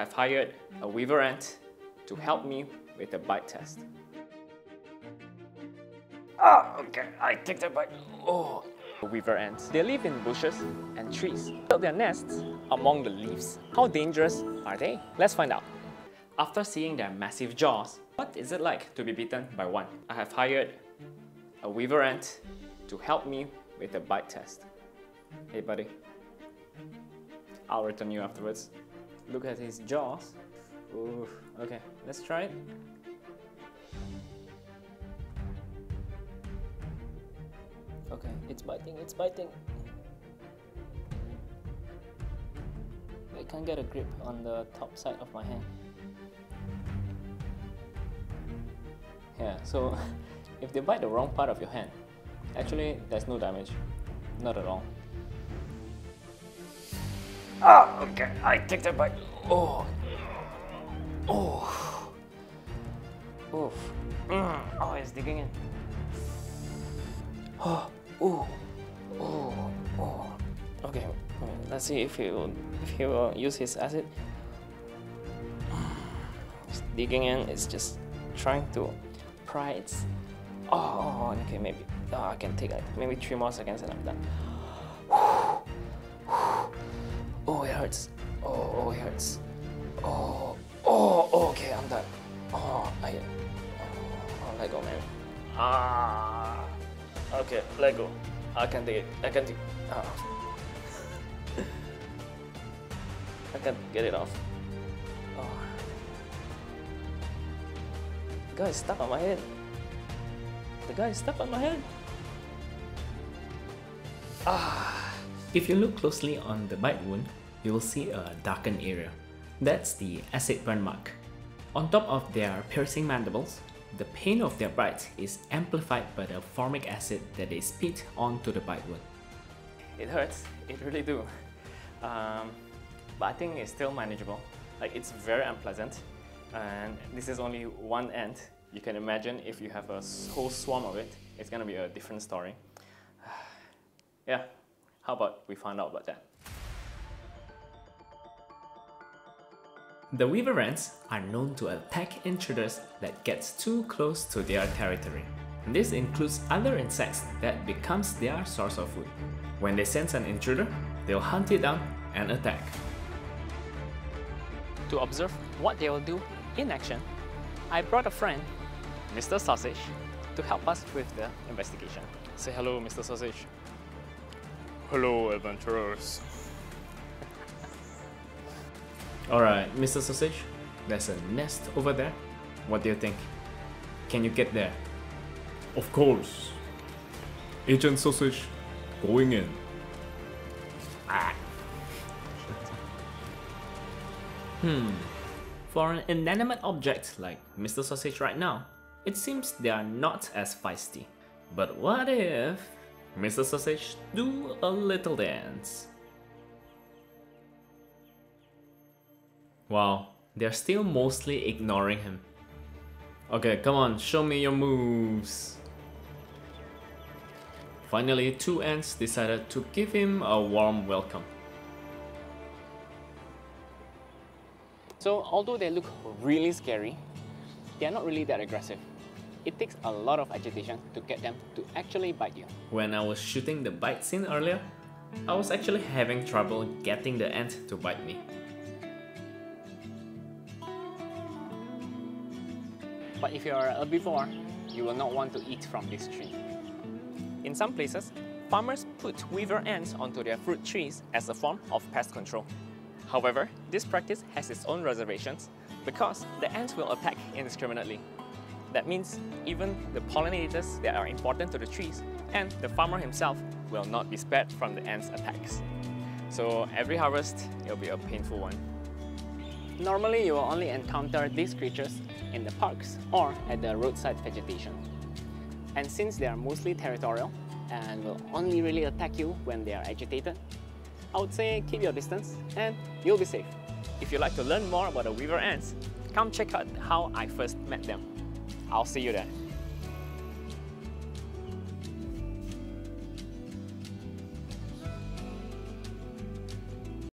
have hired a weaver ant to help me with the bite test. Ah, okay, I take the bite. Oh, weaver ants. They live in bushes and trees. Build their nests among the leaves. How dangerous are they? Let's find out. After seeing their massive jaws, what is it like to be bitten by one? I have hired a weaver ant to help me with the bite test. Hey buddy, I'll return you afterwards. Look at his jaws. Okay, let's try it. Okay, it's biting, it's biting. I can't get a grip on the top side of my hand. Yeah, so if they bite the wrong part of your hand, actually there's no damage. Not at all. Ah, okay, I take the bite. Oh, oh, oof. Mm. Oh, it's digging in. Oh, oh, oh, oh. Okay, let's see if he will, if he will use his acid. It's digging in. It's just trying to pry its. Oh, okay, maybe. Oh, I can take like maybe three more seconds and I'm done. Oh, it hurts. Oh, oh, it hurts. Oh, oh, oh, okay, I'm done. Oh, I. Oh, let go, man. Ah. Okay, let go. I can take it. I can take. Ah. I can get it off. Oh. The guy is stuck on my head. The guy is stuck on my head. Ah. If you look closely on the bite wound, you will see a darkened area. That's the acid burn mark. On top of their piercing mandibles, the pain of their bite is amplified by the formic acid that they spit onto the bite wound. It hurts, it really do. Um, but I think it's still manageable. Like it's very unpleasant and this is only one ant. You can imagine if you have a whole swarm of it, it's gonna be a different story. yeah, how about we find out about that? The weaver ants are known to attack intruders that gets too close to their territory. This includes other insects that becomes their source of food. When they sense an intruder, they'll hunt it down and attack. To observe what they will do in action, I brought a friend, Mr. Sausage, to help us with the investigation. Say hello, Mr. Sausage. Hello, adventurers. Alright, Mr. Sausage, there's a nest over there. What do you think? Can you get there? Of course. Agent Sausage, going in. Ah. Hmm. For an inanimate object like Mr. Sausage right now, it seems they are not as feisty. But what if Mr. Sausage do a little dance? Wow, they're still mostly ignoring him. Okay, come on, show me your moves. Finally, two ants decided to give him a warm welcome. So although they look really scary, they are not really that aggressive. It takes a lot of agitation to get them to actually bite you. When I was shooting the bite scene earlier, I was actually having trouble getting the ant to bite me. But if you are a herbivore, you will not want to eat from this tree. In some places, farmers put weaver ants onto their fruit trees as a form of pest control. However, this practice has its own reservations because the ants will attack indiscriminately. That means even the pollinators that are important to the trees and the farmer himself will not be spared from the ants' attacks. So every harvest, it'll be a painful one. Normally, you will only encounter these creatures in the parks or at the roadside vegetation. And since they are mostly territorial and will only really attack you when they are agitated, I would say keep your distance and you'll be safe. If you'd like to learn more about the weaver ants, come check out how I first met them. I'll see you there.